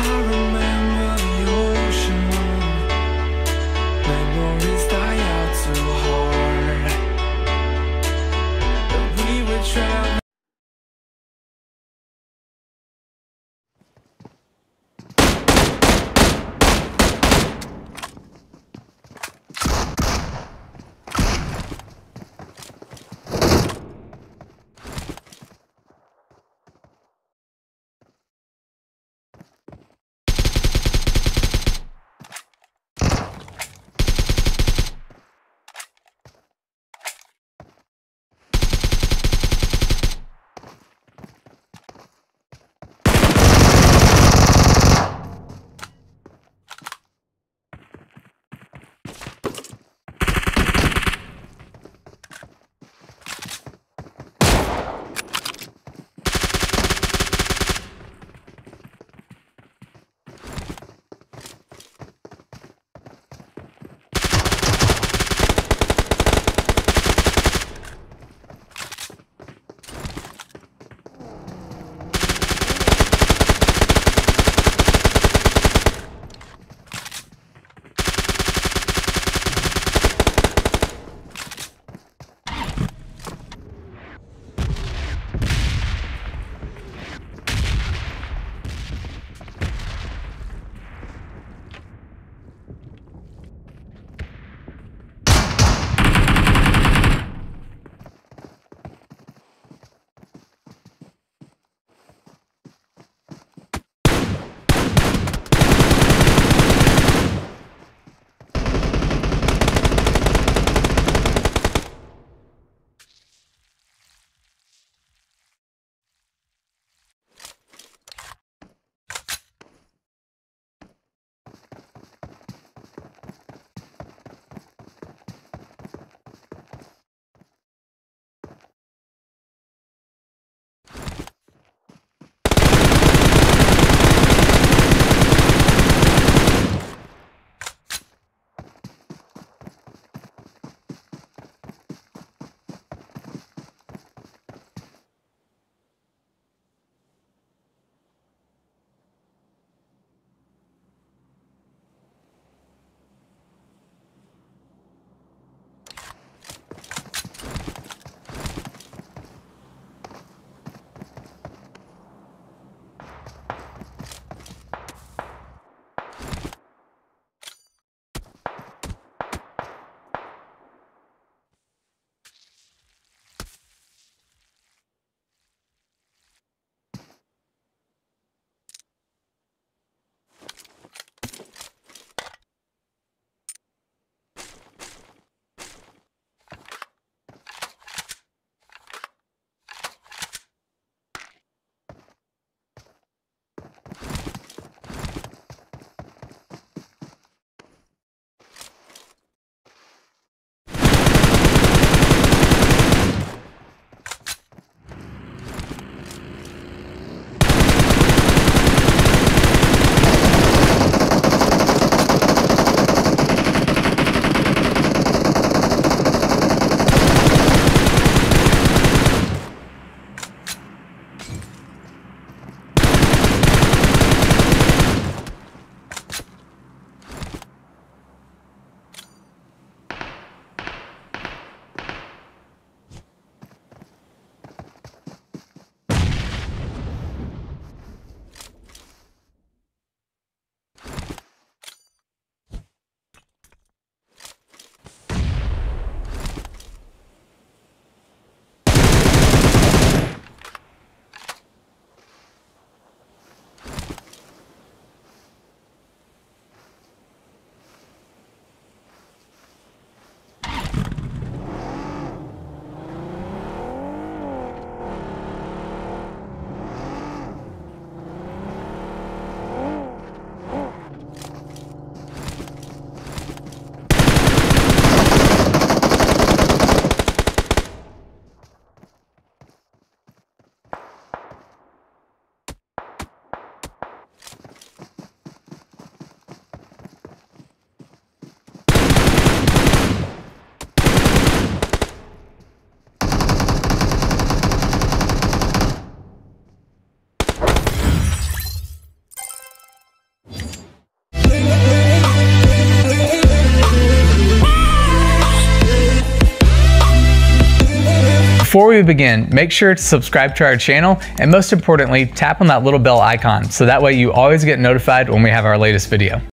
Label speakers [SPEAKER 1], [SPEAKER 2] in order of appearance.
[SPEAKER 1] I remember
[SPEAKER 2] Before we begin, make sure to subscribe to our channel and most importantly, tap on that little bell icon so that way you always get notified when we have our latest video.